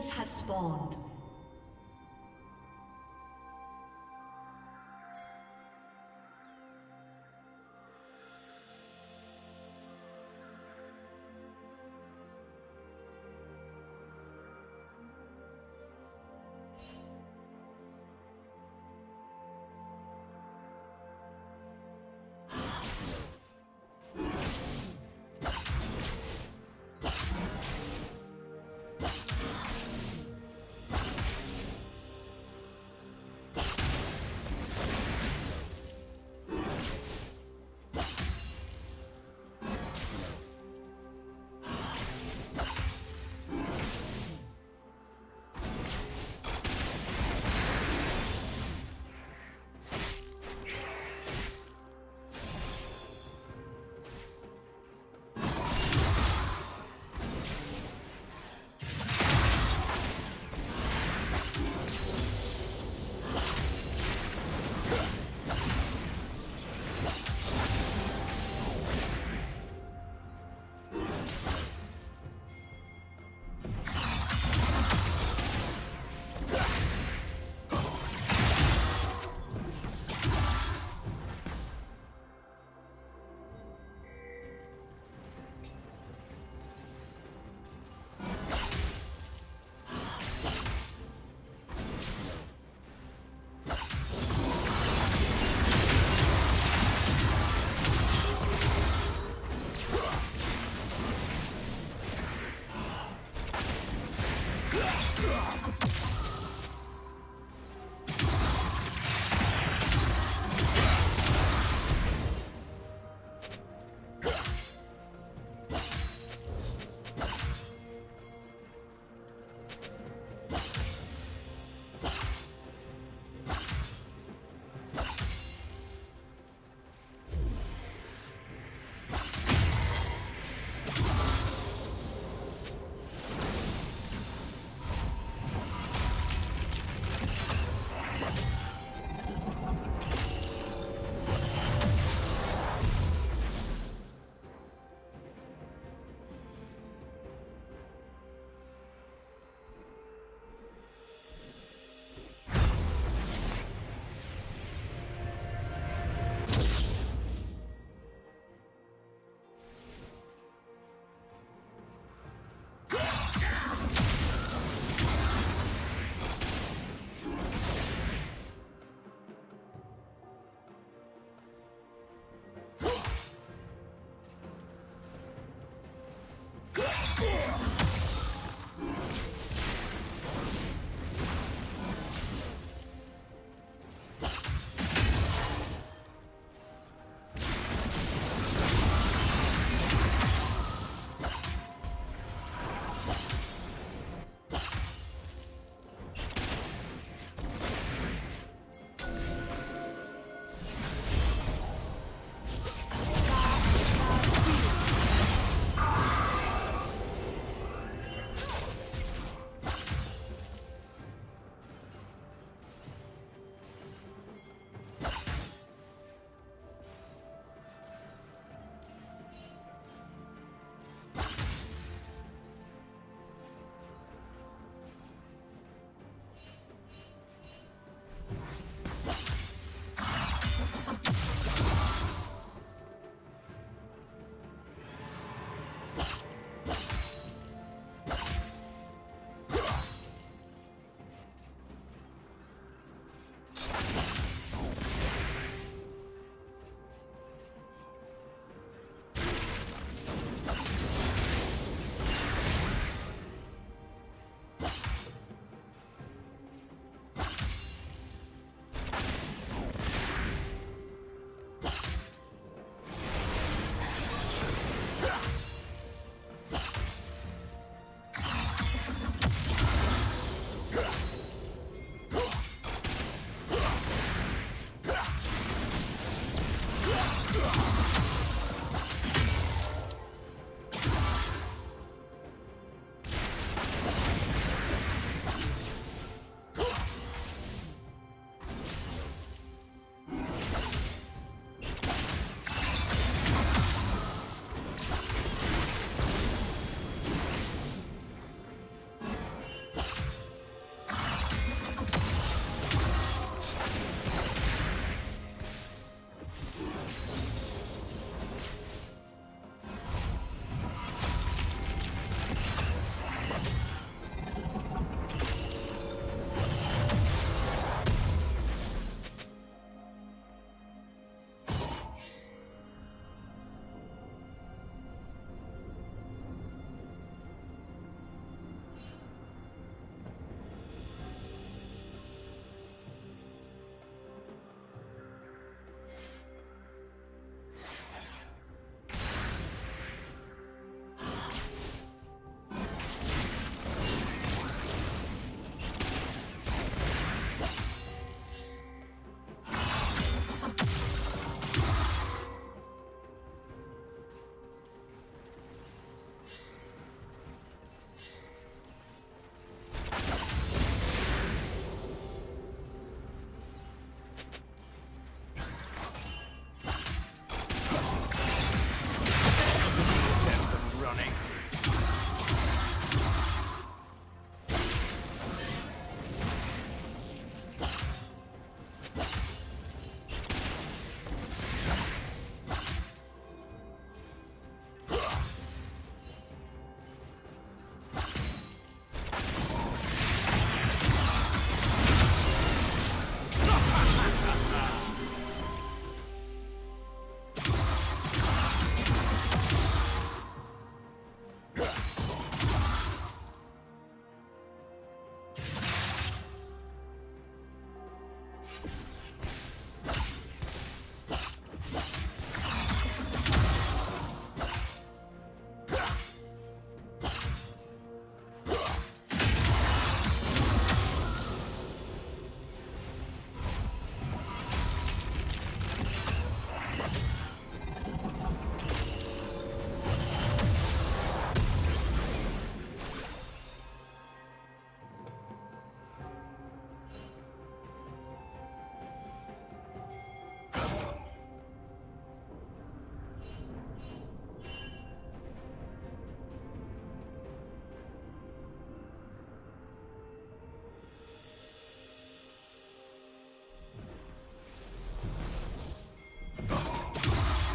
Minions have spawned.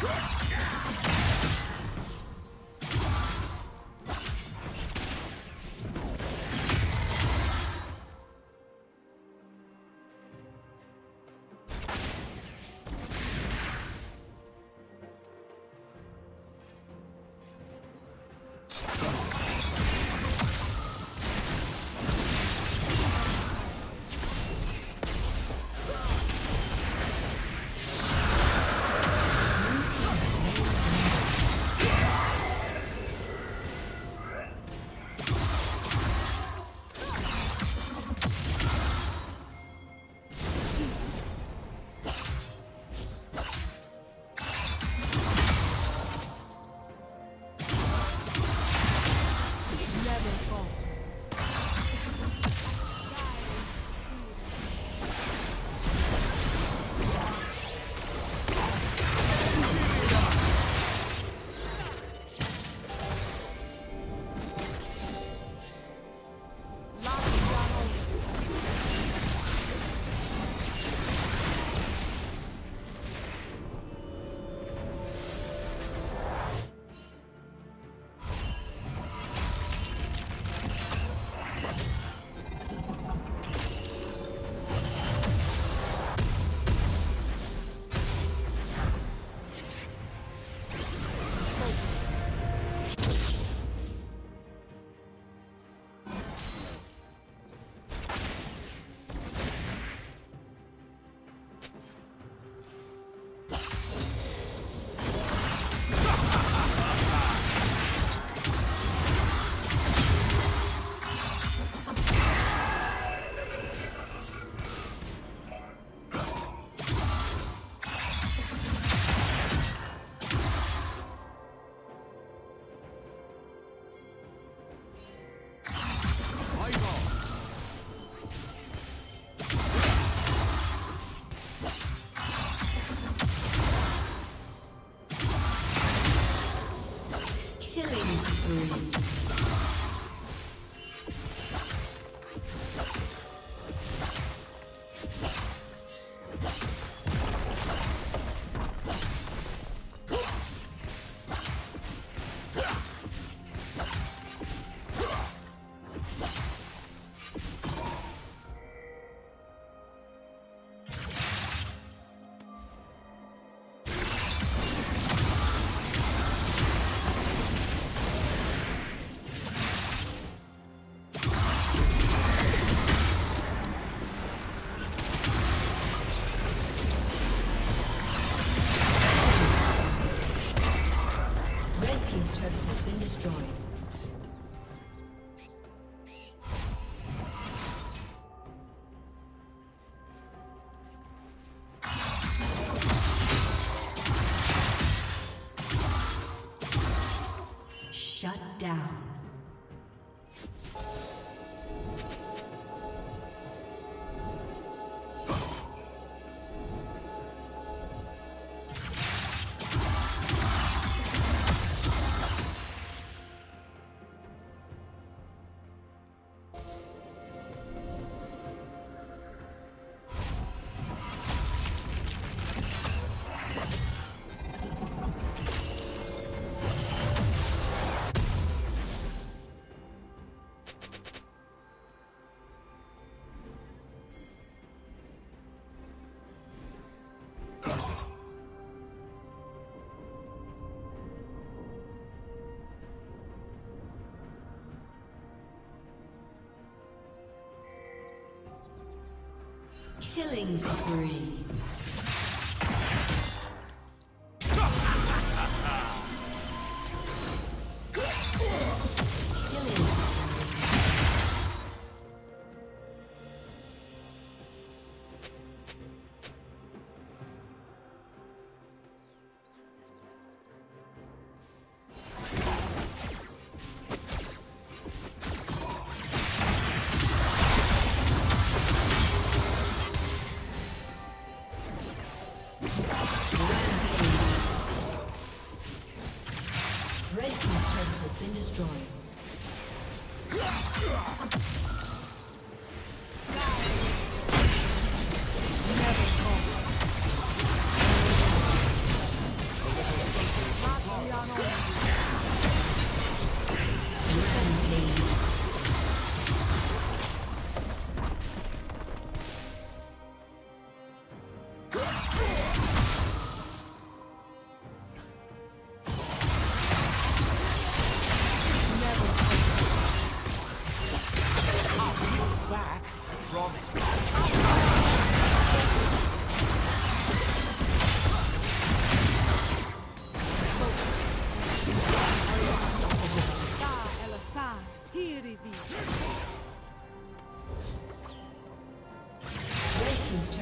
Yeah! Killing spree.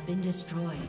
Been destroyed.